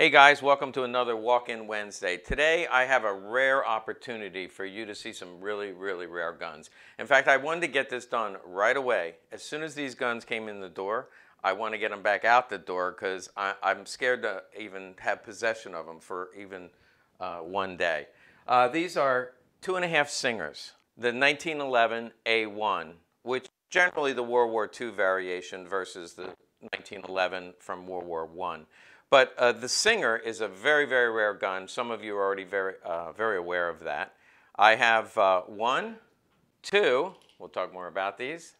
Hey guys, welcome to another Walk-In Wednesday. Today I have a rare opportunity for you to see some really, really rare guns. In fact, I wanted to get this done right away. As soon as these guns came in the door, I want to get them back out the door because I'm scared to even have possession of them for even uh, one day. Uh, these are two and a half Singers, the 1911 A1, which generally the World War II variation versus the 1911 from World War I. But uh, the Singer is a very, very rare gun. Some of you are already very, uh, very aware of that. I have uh, one, two, we'll talk more about these,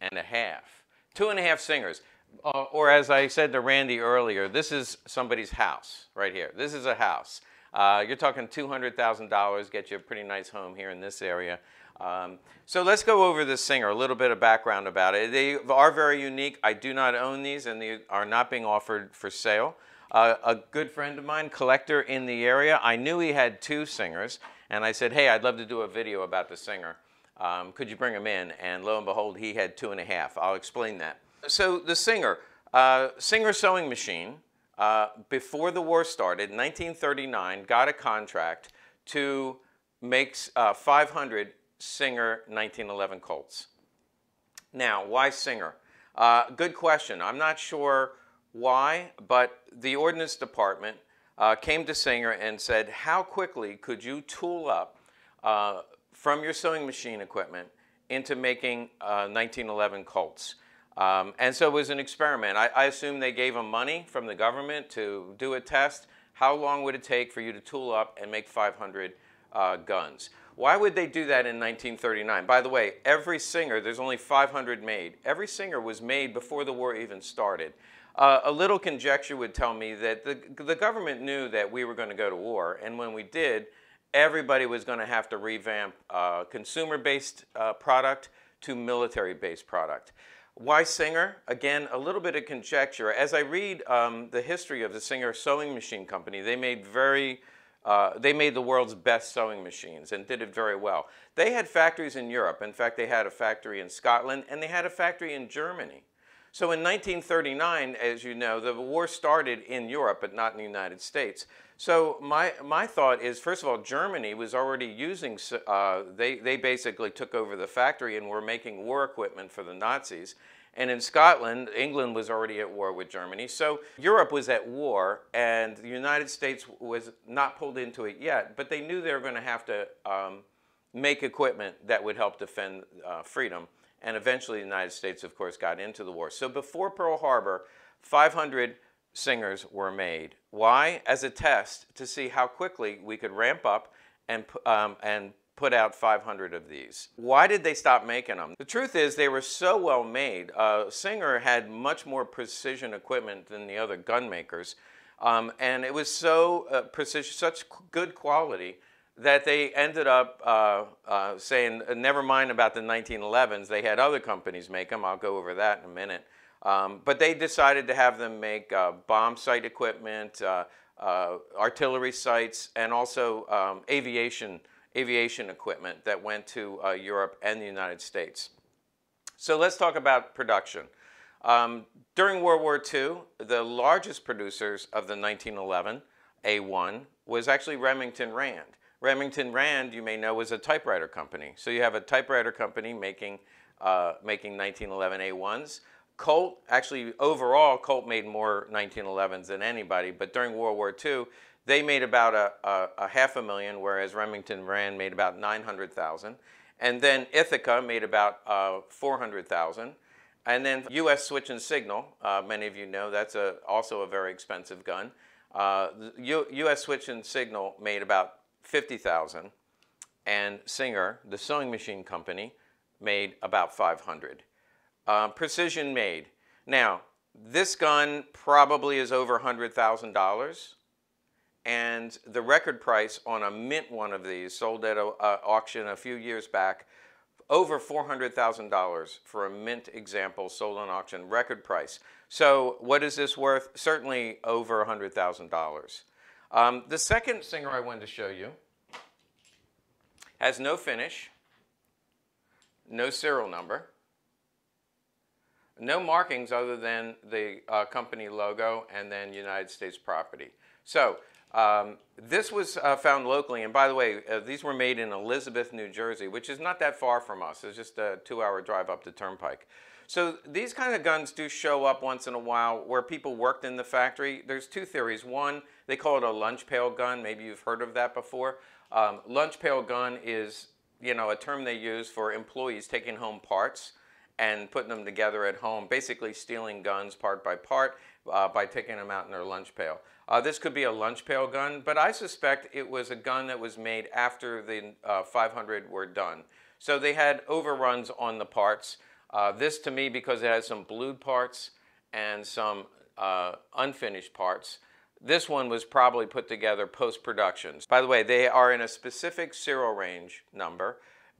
and a half. Two and a half Singers. Uh, or as I said to Randy earlier, this is somebody's house right here. This is a house. Uh, you're talking $200,000, get you a pretty nice home here in this area. Um, so let's go over this Singer, a little bit of background about it. They are very unique. I do not own these and they are not being offered for sale. Uh, a good friend of mine, collector in the area, I knew he had two Singers and I said, hey, I'd love to do a video about the Singer. Um, could you bring him in? And lo and behold, he had two and a half. I'll explain that. So the Singer, uh, Singer sewing machine, uh, before the war started, 1939, got a contract to make uh, 500 Singer 1911 Colts. Now, why Singer? Uh, good question. I'm not sure why, but the Ordnance Department uh, came to Singer and said, how quickly could you tool up uh, from your sewing machine equipment into making 1911 uh, Colts? Um, and so it was an experiment. I, I assume they gave them money from the government to do a test. How long would it take for you to tool up and make 500 uh, guns? Why would they do that in 1939? By the way, every Singer, there's only 500 made. Every Singer was made before the war even started. Uh, a little conjecture would tell me that the, the government knew that we were going to go to war, and when we did, everybody was going to have to revamp uh, consumer-based uh, product to military-based product. Why Singer? Again, a little bit of conjecture. As I read um, the history of the Singer Sewing Machine Company, they made very uh, they made the world's best sewing machines and did it very well. They had factories in Europe. In fact, they had a factory in Scotland and they had a factory in Germany. So in 1939, as you know, the war started in Europe, but not in the United States. So my, my thought is, first of all, Germany was already using, uh, they, they basically took over the factory and were making war equipment for the Nazis. And in Scotland, England was already at war with Germany. So Europe was at war, and the United States was not pulled into it yet, but they knew they were going to have to um, make equipment that would help defend uh, freedom. And eventually the United States, of course, got into the war. So before Pearl Harbor, 500 Singers were made. Why? As a test to see how quickly we could ramp up and, um, and put out 500 of these. Why did they stop making them? The truth is they were so well made. Uh, Singer had much more precision equipment than the other gun makers. Um, and it was so uh, precision, such good quality that they ended up uh, uh, saying, uh, never mind about the 1911s, they had other companies make them. I'll go over that in a minute. Um, but they decided to have them make uh, bomb sight equipment, uh, uh, artillery sights, and also um, aviation, aviation equipment that went to Europe and the United States. So let's talk about production. Um, during World War II, the largest producers of the 1911 A1 was actually Remington Rand. Remington Rand, you may know, was a typewriter company. So you have a typewriter company making, uh, making 1911 A1s. Colt, actually overall, Colt made more 1911s than anybody, but during World War II, they made about a, a, a half a million, whereas Remington Rand made about 900,000. And then Ithaca made about uh, 400,000. And then U.S. Switch and Signal, uh, many of you know, that's a, also a very expensive gun. Uh, U.S. Switch and Signal made about 50,000 and Singer, the sewing machine company, made about 500. Uh, precision made. Now, this gun probably is over $100,000 and the record price on a mint one of these sold at an auction a few years back over $400,000 for a mint example sold on auction record price. So what is this worth? Certainly over $100,000. Um, the second Singer I wanted to show you has no finish, no serial number, no markings other than the uh, company logo and then United States property. So um, this was uh, found locally, and by the way, uh, these were made in Elizabeth, New Jersey, which is not that far from us. It's just a two-hour drive up the Turnpike. So these kind of guns do show up once in a while where people worked in the factory. There's two theories. One, they call it a lunch pail gun. Maybe you've heard of that before. Um, lunch pail gun is, you know, a term they use for employees taking home parts and putting them together at home, basically stealing guns part by part uh, by taking them out in their lunch pail. Uh, this could be a lunch pail gun, but I suspect it was a gun that was made after the uh, 500 were done. So they had overruns on the parts. Uh, this to me, because it has some blued parts and some uh, unfinished parts, this one was probably put together post-production. By the way, they are in a specific serial range number,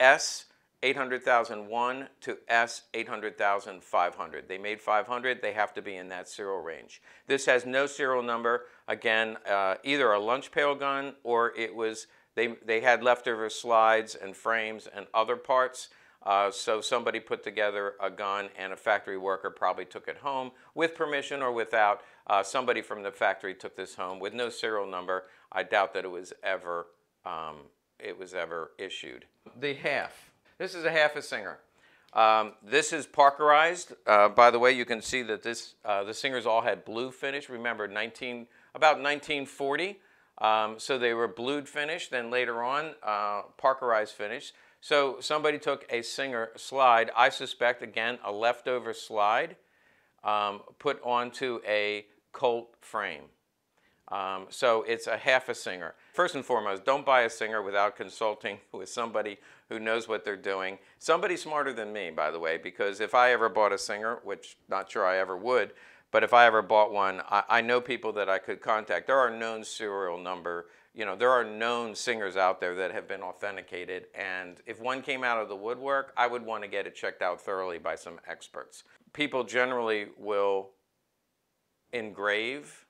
S 800,001 to S 800,500. They made 500, they have to be in that serial range. This has no serial number. Again, uh, either a lunch pail gun or it was, they, they had leftover slides and frames and other parts. Uh, so somebody put together a gun and a factory worker probably took it home with permission or without. Uh, somebody from the factory took this home with no serial number. I doubt that it was ever, um, it was ever issued. The half. This is a half a Singer. Um, this is Parkerized. Uh, by the way, you can see that this uh, the Singers all had blue finish. Remember, 19 about 1940. Um, so they were blued finish. Then later on, uh, Parkerized finish. So somebody took a Singer slide. I suspect again a leftover slide um, put onto a Colt frame. Um, so it's a half a Singer. First and foremost, don't buy a Singer without consulting with somebody who knows what they're doing. Somebody smarter than me, by the way, because if I ever bought a Singer, which not sure I ever would, but if I ever bought one, I, I know people that I could contact. There are known serial number, you know, there are known singers out there that have been authenticated. And if one came out of the woodwork, I would want to get it checked out thoroughly by some experts. People generally will engrave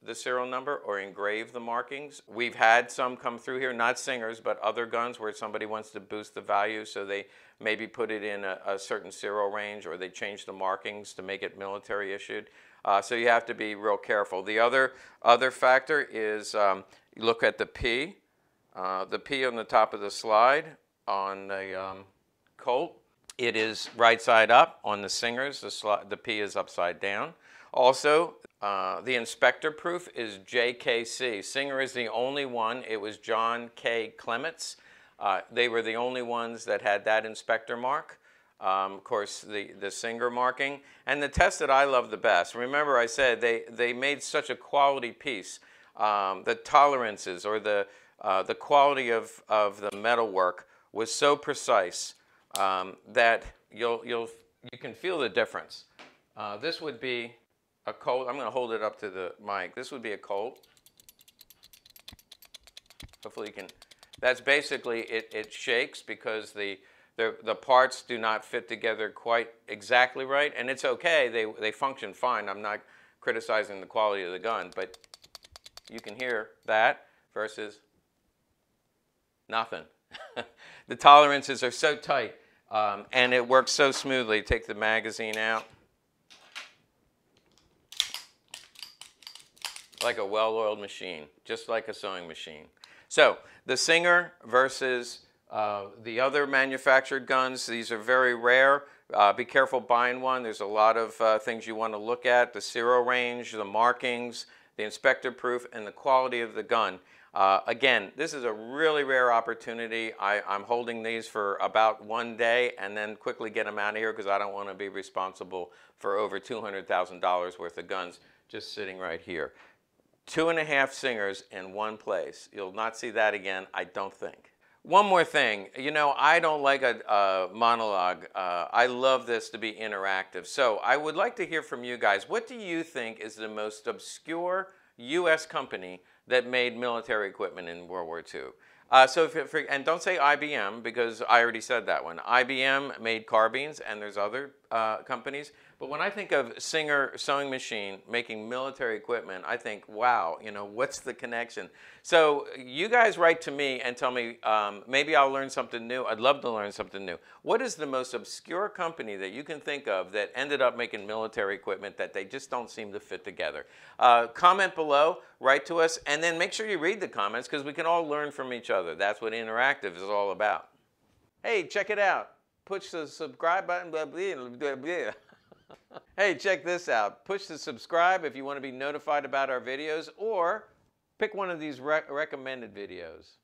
the serial number or engrave the markings. We've had some come through here, not singers, but other guns where somebody wants to boost the value, so they maybe put it in a, a certain serial range or they change the markings to make it military issued. Uh, so you have to be real careful. The other, other factor is um, look at the P. Uh, the P on the top of the slide on the um, Colt, it is right side up. On the Singers, the, the P is upside down. Also, uh, the inspector proof is JKC. Singer is the only one. It was John K. Clements. Uh, they were the only ones that had that inspector mark. Um, of course, the, the Singer marking. And the test that I love the best, remember I said they, they made such a quality piece. Um, the tolerances or the, uh, the quality of, of the metalwork was so precise um, that you'll, you'll, you can feel the difference. Uh, this would be a Colt. I'm going to hold it up to the mic. This would be a Colt. Hopefully you can. That's basically, it, it shakes because the, the, the parts do not fit together quite exactly right. And it's okay. They, they function fine. I'm not criticizing the quality of the gun. But you can hear that versus nothing. the tolerances are so tight. Um, and it works so smoothly. Take the magazine out. like a well-oiled machine, just like a sewing machine. So the Singer versus uh, the other manufactured guns, these are very rare. Uh, be careful buying one. There's a lot of uh, things you want to look at, the serial range, the markings, the inspector proof, and the quality of the gun. Uh, again, this is a really rare opportunity. I, am holding these for about one day and then quickly get them out of here because I don't want to be responsible for over $200,000 worth of guns just sitting right here. Two and a half singers in one place. You'll not see that again, I don't think. One more thing, you know, I don't like a, a monologue. Uh, I love this to be interactive. So I would like to hear from you guys. What do you think is the most obscure U.S. company that made military equipment in World War II? Uh, so it, and don't say IBM because I already said that one. IBM made carbines and there's other uh, companies, but when I think of Singer Sewing Machine making military equipment, I think, wow, you know, what's the connection? So you guys write to me and tell me um, maybe I'll learn something new. I'd love to learn something new. What is the most obscure company that you can think of that ended up making military equipment that they just don't seem to fit together? Uh, comment below, write to us, and then make sure you read the comments because we can all learn from each other. That's what interactive is all about. Hey, check it out. Push the subscribe button. Blah, blah, blah, blah. hey, check this out. Push the subscribe if you want to be notified about our videos or pick one of these re recommended videos.